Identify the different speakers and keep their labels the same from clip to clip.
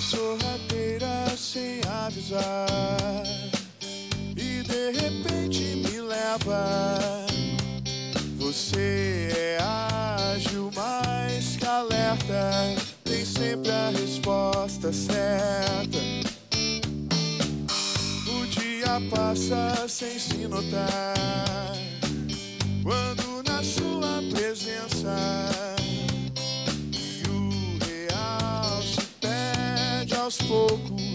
Speaker 1: sorrateira sem avisar e de repente me leva. Você é ágil, mais que alerta, tem sempre a resposta certa. O dia passa sem se notar quando na sua presença fogo.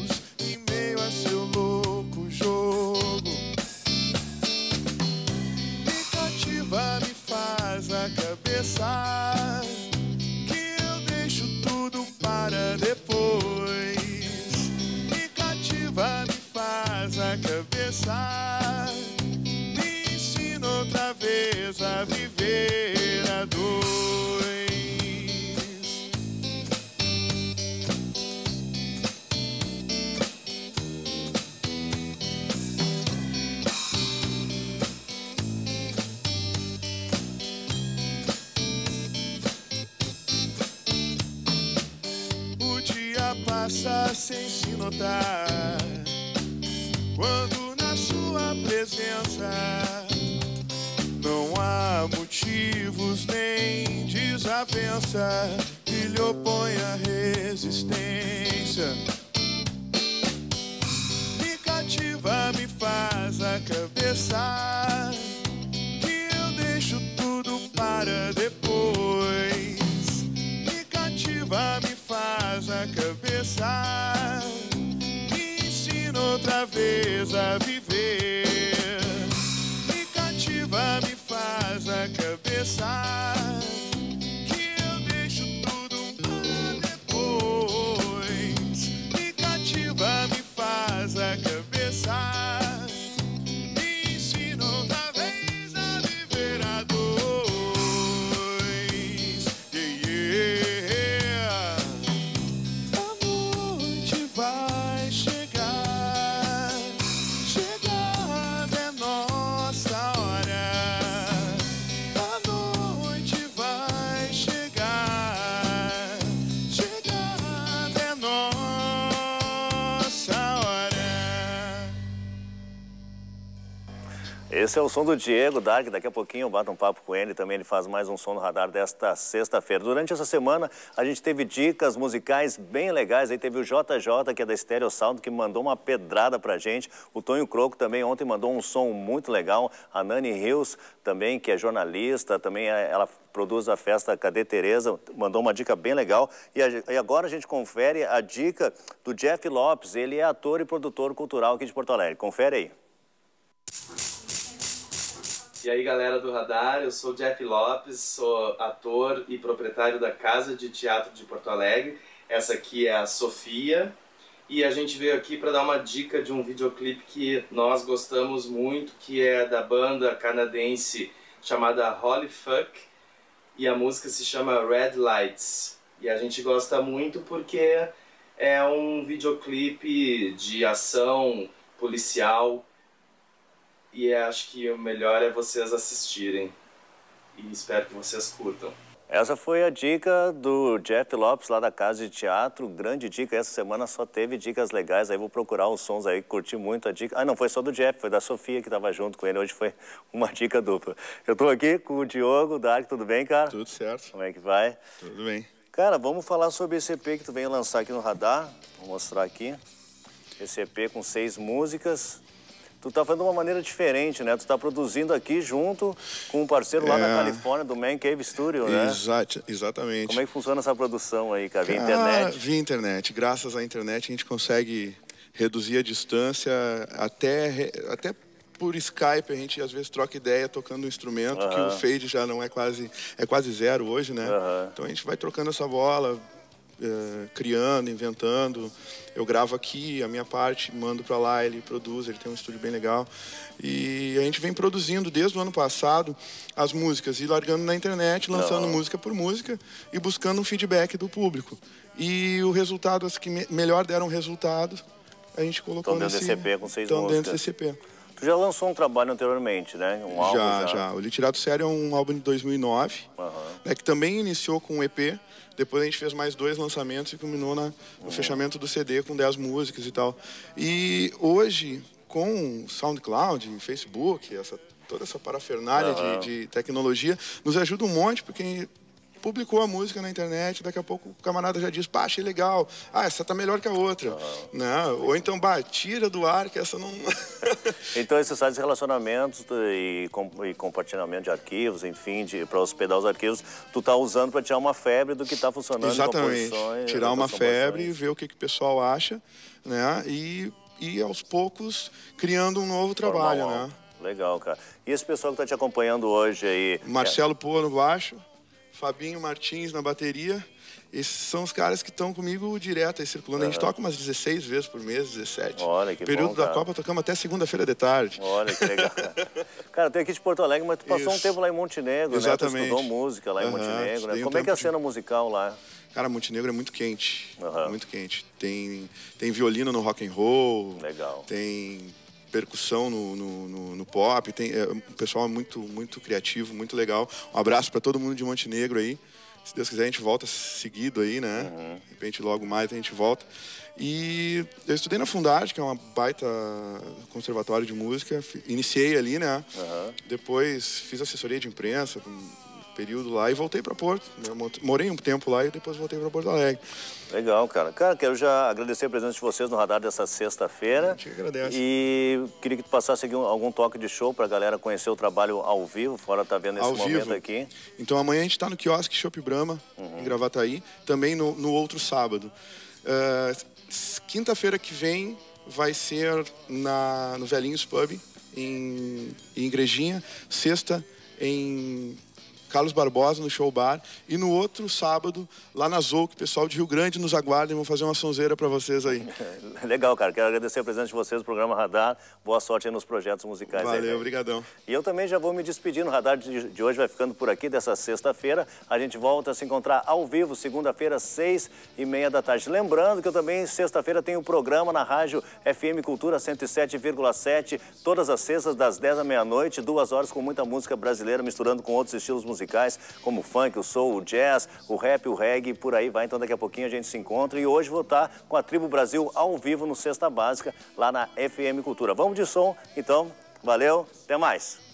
Speaker 1: Passa sem se notar quando na sua presença não há motivos nem desavença que lhe oponha resistência.
Speaker 2: Esse é o som do Diego Dark. Daqui a pouquinho eu bato um papo com ele. Também ele faz mais um som no radar desta sexta-feira. Durante essa semana, a gente teve dicas musicais bem legais. Aí teve o JJ, que é da Stereo Sound, que mandou uma pedrada pra gente. O Tonho Croco também ontem mandou um som muito legal. A Nani Rios também, que é jornalista, também é- ela produz a festa Cadê Tereza, mandou uma dica bem legal. E, a- e agora a gente confere a dica do Jeff Lopes. Ele é ator e produtor cultural aqui de Porto Alegre. Confere aí.
Speaker 3: E aí galera do Radar, eu sou Jeff Lopes, sou ator e proprietário da Casa de Teatro de Porto Alegre. Essa aqui é a Sofia e a gente veio aqui para dar uma dica de um videoclipe que nós gostamos muito, que é da banda canadense chamada Holy Fuck e a música se chama Red Lights. E a gente gosta muito porque é um videoclipe de ação policial e acho que o melhor é vocês assistirem. E espero que vocês curtam.
Speaker 2: Essa foi a dica do Jeff Lopes lá da Casa de Teatro. Grande dica. Essa semana só teve dicas legais. Aí vou procurar os sons aí. Curti muito a dica. Ah, não, foi só do Jeff, foi da Sofia que estava junto com ele. Hoje foi uma dica dupla. Eu estou aqui com o Diogo Dark. Tudo bem, cara?
Speaker 1: Tudo certo,
Speaker 2: Como é que vai?
Speaker 1: tudo bem.
Speaker 2: Cara, vamos falar sobre esse EP que tu veio lançar aqui no Radar. Vou mostrar aqui. Esse EP com seis músicas. Tu tá fazendo de uma maneira diferente, né? Tu tá produzindo aqui junto com um parceiro lá na
Speaker 1: É.
Speaker 2: Califórnia, do Man Cave Studio, né?
Speaker 1: Exato, exatamente.
Speaker 2: Como é que funciona essa produção aí, cara? Via
Speaker 1: Ah,
Speaker 2: internet?
Speaker 1: via internet. Graças à internet a gente consegue reduzir a distância até, até por Skype a gente às vezes troca ideia tocando um instrumento que o fade já não é quase é quase zero hoje, né? Então a gente vai trocando essa bola, eh, criando, inventando. Eu gravo aqui a minha parte, mando para lá, ele produz, ele tem um estúdio bem legal. E a gente vem produzindo desde o ano passado as músicas e largando na internet, lançando música por música e buscando um feedback do público. E o resultado, as que me- melhor deram resultado, a gente colocou
Speaker 2: dentro
Speaker 1: nesse...
Speaker 2: desse EP com seis
Speaker 1: tão dentro
Speaker 2: músicas.
Speaker 1: desse EP.
Speaker 2: Tu já lançou um trabalho anteriormente, né? Um álbum
Speaker 1: Já, já. O Literato Sério é um álbum de 2009.
Speaker 2: Aham.
Speaker 1: né, que também iniciou com um EP. Depois a gente fez mais dois lançamentos e culminou na, no fechamento do CD com 10 músicas e tal. E hoje, com SoundCloud, Facebook, essa, toda essa parafernália
Speaker 2: Aham.
Speaker 1: de, de tecnologia, nos ajuda um monte, porque publicou a música na internet, daqui a pouco o camarada já diz, pá, achei legal, ah, essa tá melhor que a outra, né? Ou então, bah, tira do ar que essa não...
Speaker 2: Então, esses sites de relacionamentos e, e compartilhamento de arquivos, enfim, para hospedar os arquivos, tu tá usando para tirar uma febre do que está funcionando
Speaker 1: Exatamente, tirar uma febre,
Speaker 2: composições.
Speaker 1: ver o que, que o pessoal acha, né? E, e aos poucos criando um novo trabalho,
Speaker 2: Normal.
Speaker 1: né?
Speaker 2: Legal, cara. E esse pessoal que está te acompanhando hoje aí?
Speaker 1: Marcelo Pô no baixo, Fabinho Martins na bateria. Esses são os caras que estão comigo direto aí circulando. A gente toca umas 16 vezes por mês, 17.
Speaker 2: Olha, que
Speaker 1: Período
Speaker 2: bom,
Speaker 1: da. Copa tocamos até segunda-feira de tarde.
Speaker 2: Olha que legal. cara, tu é aqui de Porto Alegre, mas tu passou um
Speaker 1: Isso.
Speaker 2: tempo lá em Montenegro,
Speaker 1: Exatamente.
Speaker 2: né? Tu estudou música lá em
Speaker 1: Aham,
Speaker 2: Montenegro, né?
Speaker 1: um
Speaker 2: Como é que é a cena musical lá?
Speaker 1: Cara, Montenegro é muito quente,
Speaker 2: Aham.
Speaker 1: muito quente. Tem, tem violino no rock and roll,
Speaker 2: Legal.
Speaker 1: tem percussão no, no, no- no pop, tem, é, o pessoal é muito, muito criativo, muito legal. Um abraço para todo mundo de Montenegro aí. Se Deus quiser, a gente volta seguido aí, né?
Speaker 2: Uhum.
Speaker 1: De repente, logo mais a gente volta. E eu estudei na Fundarte, que é uma baita conservatório de música. Iniciei ali, né?
Speaker 2: Aham.
Speaker 1: Depois fiz assessoria de imprensa um período lá e voltei para Porto. né? Mont- Morei um tempo lá e depois voltei para Porto Alegre.
Speaker 2: Legal, cara. Cara, quero já agradecer a presença de vocês no radar dessa sexta-feira.
Speaker 1: A gente agradece.
Speaker 2: E queria que tu passasse aqui um- algum toque de show pra galera conhecer o trabalho ao vivo, fora tá vendo esse
Speaker 1: Ao
Speaker 2: momento
Speaker 1: vivo.
Speaker 2: aqui.
Speaker 1: Então amanhã a gente está no quiosque Shop Brahma, em Gravataí, também no, no outro sábado. S- Quinta-feira que vem vai ser na, no Velhinhos Pub, em, em Igrejinha. Sexta, em Carlos Barbosa, no Show Bar. E no outro sábado, lá na Zou, que o pessoal de Rio Grande nos aguarda e vão fazer uma sonzeira para vocês aí.
Speaker 2: Legal, cara. Quero agradecer a presença de vocês no programa Radar. Boa sorte aí nos projetos musicais. aí,
Speaker 1: Valeu,
Speaker 2: velho.
Speaker 1: obrigadão.
Speaker 2: E eu também já vou me despedir no radar de, de hoje, vai ficando por aqui, dessa sexta-feira. A gente volta a se encontrar ao vivo, segunda-feira, seis e meia da tarde. Lembrando que eu também, sexta-feira, tenho um programa na rádio FM Cultura 107,7, todas as sextas, das 10 à meia-noite, duas horas com muita música brasileira, misturando com outros estilos musicais, como o funk, o soul, o jazz, o rap, o reggae, por aí vai. Então daqui a pouquinho a gente se encontra. E hoje vou estar com a Tribo Brasil ao vivo no Sexta Básica, lá na FM Cultura. Vamos de som, então. Valeu, até mais.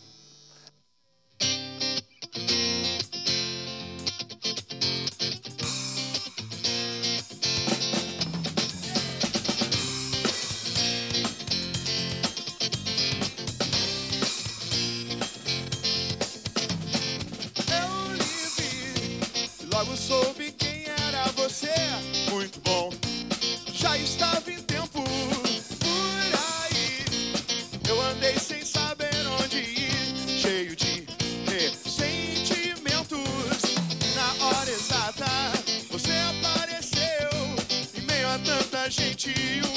Speaker 1: Logo soube quem era você. Muito bom, já estava em tempo por aí. Eu andei sem saber onde ir, cheio de ressentimentos. Na hora exata, você apareceu em meio a tanta gente.